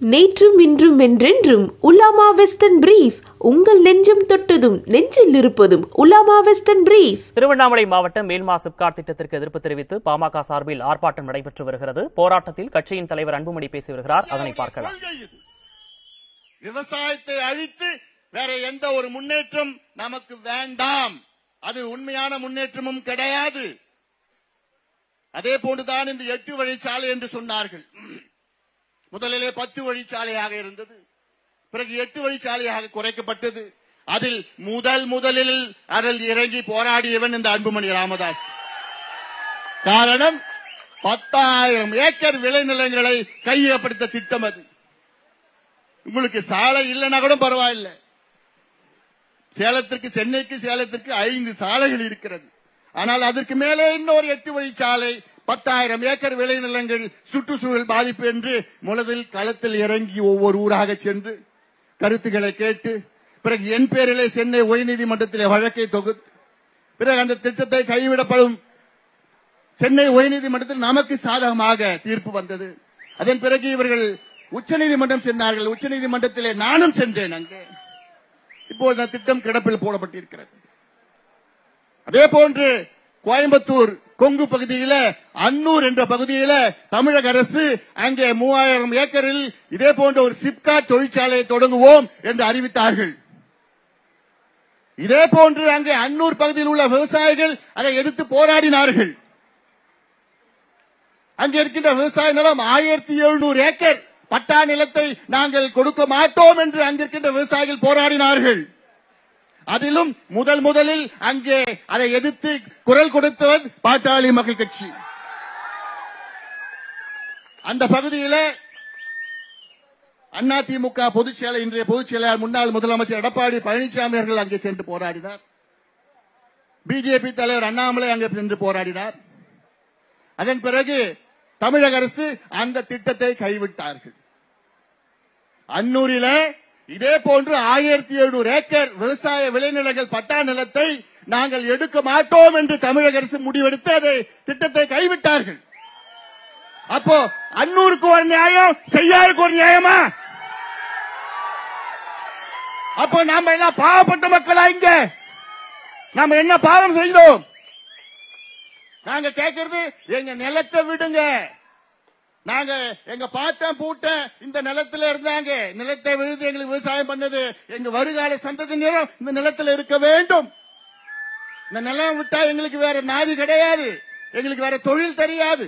நேற்றும் இன்றும் என்றென்றும் உலாமா வெஸ்டர்ன் பிரீஃப் உங்கள் நெஞ்சம் தொட்டதும் நெஞ்சில் இருப்பதும் உலாமா வெஸ்டர்ன் பிரீஃப். திருவண்ணாமலை மாவட்டம் மேல்மா சிப்காட் திட்டத்திற்கு எதிர்ப்பு தெரிவித்து பாமக சார்பில் ஆர்ப்பாட்டம் நடைபெற்று வருகிறது. போராட்டத்தில் கட்சியின் தலைவர் அன்புமணி பேசி வருகிறார். அதனை பார்க்கலாம். விவசாயத்தை அழித்து வேற எந்த ஒரு முன்னேற்றம் நமக்கு வேண்டாம். அது உண்மையான முன்னேற்றமும் கிடையாது. அதே போன்றுதான் இந்த எட்டு வழிச்சாலை என்று சொன்னார்கள். முதலிலே பத்து வழிச்சாலையாக இருந்தது. பிறகு எட்டு வழிச்சாலையாக குறைக்கப்பட்டது. அதில் முதல் முதலில் அதில் இறங்கி போராடியவன் இந்த அன்புமணி ராமதாஸ். காரணம் பத்தாயிரம் ஏக்கர் விளைநிலங்களை கையகப்படுத்த திட்டம் அது. உங்களுக்கு சாலை இல்லைன்னா கூட பரவாயில்லை. சேலத்திற்கு சென்னைக்கு சேலத்திற்கு ஐந்து சாலைகள் இருக்கிறது. ஆனால் அதற்கு மேலே இன்னொரு எட்டு வழி சாலை பத்தாயிரம் ஏக்கர் விளைநிலங்கள் சுற்றுச்சூழல் பாதிப்பு என்று முதலில் களத்தில் இறங்கி ஒவ்வொரு ஊராக சென்று கருத்துக்களை கேட்டு பிறகு என் பேரிலே சென்னை உயர்நீதிமன்றத்திலே வழக்கை தொகுத்து பிறகு அந்த திட்டத்தை கைவிடப்படும் சென்னை உயர்நீதிமன்றத்தில் நமக்கு சாதகமாக தீர்ப்பு வந்தது. அதன் பிறகு இவர்கள் உச்சநீதிமன்றம் சென்றார்கள். உச்சநீதிமன்றத்திலே நானும் சென்றேன் அங்கே. இப்போது அந்த திட்டம் கிடப்பில் போடப்பட்டிருக்கிறது. அதே போன்று கோயம்புத்தூர் கொங்கு பகுதியில அன்னூர் என்ற பகுதியில தமிழக அரசு அங்கே மூவாயிரம் ஏக்கரில் இதே போன்ற ஒரு சிப்காட் தொழிற்சாலையை தொடங்குவோம் என்று அறிவித்தார்கள். இதே போன்று அங்கே அன்னூர் பகுதியில் உள்ள விவசாயிகள் அதை எதிர்த்து போராடினார்கள். அங்கே இருக்கின்ற விவசாய நிலம் ஆயிரத்தி எழுநூறு ஏக்கர் பட்டா நிலத்தை நாங்கள் கொடுக்க மாட்டோம் என்று அங்கிருக்கின்ற விவசாயிகள் போராடினார்கள். அதிலும் முதல் முதலில் அங்கே அதை எதிர்த்து குரல் கொடுத்தவர் பாட்டாளி மக்கள் கட்சி. அந்த பகுதியில அதிமுக பொதுச் செயலர் இன்றைய பொதுச் செயலாளர் முன்னாள் முதலமைச்சர் எடப்பாடி பழனிசாமி அவர்கள் அங்கே சென்று போராடினார். பிஜேபி தலைவர் அண்ணாமலை அங்கே சென்று போராடினார். அதன் பிறகு தமிழக அரசு அந்த திட்டத்தை கைவிட்டார்கள். அன்னூரில இதே போன்று ஆயிரத்தி எழுநூறு ஏக்கர் விவசாய விளைநிலங்கள் பட்டா நிலத்தை நாங்கள் எடுக்க மாட்டோம் என்று தமிழக அரசு முடிவெடுத்து அதை திட்டத்தை கைவிட்டார்கள். அப்போ அன்னூருக்கு ஒரு நியாயம் செய்யாருக்கு ஒரு நியாயமா? அப்போ நாம எல்லாம் பாவப்பட்ட மக்களா இங்க? நாம என்ன பாவம் செய்தோம்? நாங்க கேட்கறது எங்க நிலத்தை விடுங்க. நாங்க எங்க பார்த்தேன் பூட்டன் இந்த நிலத்துல இருந்தாங்க. நிலத்தை விழுது எங்களுக்கு விவசாயம் பண்ணது. எங்க வருகால சந்ததியினரும் இந்த நிலத்துல இருக்க வேண்டும். இந்த நிலம் விட்டா எங்களுக்கு வேற நாதி கிடையாது. எங்களுக்கு வேற தொழில் தெரியாது.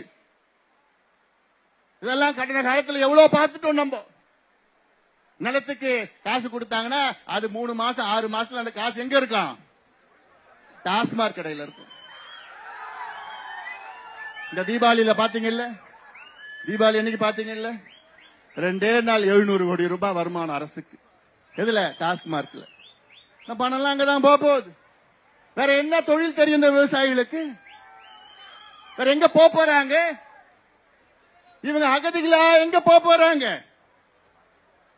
இதெல்லாம் கடந்த காலத்துல எவ்வளவு பார்த்துட்டோம் நம்ம. நிலத்துக்கு காசு கொடுத்தாங்கன்னா அது மூணு மாசம் ஆறு மாசத்துல அந்த காசு எங்க இருக்கான் டாஸ்மாக் கடையில இருக்கும். இந்த தீபாவளியில பாத்தீங்கல்ல தீபாவளி என்னைக்கு பாத்தீங்கல்ல ரெண்டே நாள் எழுநூறு கோடி ரூபாய் வருமானம் அரசுக்கு. எதுல? டாஸ்மார்க்ல இந்த பணம் எல்லாம் அங்கதான் போக போகுது. வேற என்ன தொழில் தெரியும் இந்த விவசாயிகளுக்கு? வேற எங்க போக போறாங்க? இவங்க அகதிகளா எங்க போக போறாங்க?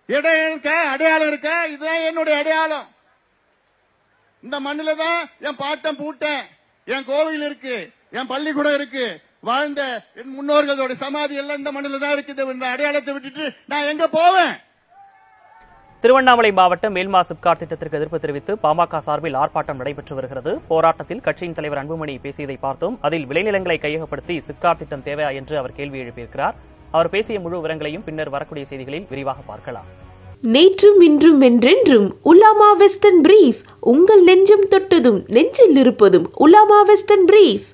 இடம் இருக்கா? அடையாளம் இருக்கா? இதுதான் என்னுடைய அடையாளம். இந்த மண்ணில தான் என் பாட்டம் பூட்டேன். என் கோவில் இருக்கு. என் பள்ளிக்கூடம் இருக்கு. வாழ்ந்த என் முன்னோர்களோட சமாதி எல்லாம் இந்த மண்ணில தான் இருக்குது இந்த அடையாளத்தை விட்டுட்டு நான் எங்க போவேன்? திருவண்ணாமலை மாவட்டம் மேல்மா சிப்காட் திட்டத்திற்கு எதிர்ப்பு தெரிவித்து பாமக சார்பில் ஆர்ப்பாட்டம் நடைபெற்று வருகிறது. போராட்டத்தில் கட்சியின் தலைவர் அன்புமணி பேசியதை பார்த்தோம். அதில் விளைநிலங்களை கையகப்படுத்தி சிப்காட் திட்டம் தேவையா என்று அவர் கேள்வி எழுப்பியிருக்கிறார். அவர் பேசிய முழு விவரங்களையும் பின்னர் வரக்கூடிய செய்திகளில் விரிவாக பார்க்கலாம். நேற்றும் இன்றும் என்றென்றும் உலாமா வெஸ்டர்ன் பிரீஃப். உங்கள் நெஞ்சம் தொட்டதும் நெஞ்சில் இருப்பதும் உலாமா வெஸ்டர்ன் பிரீஃப்.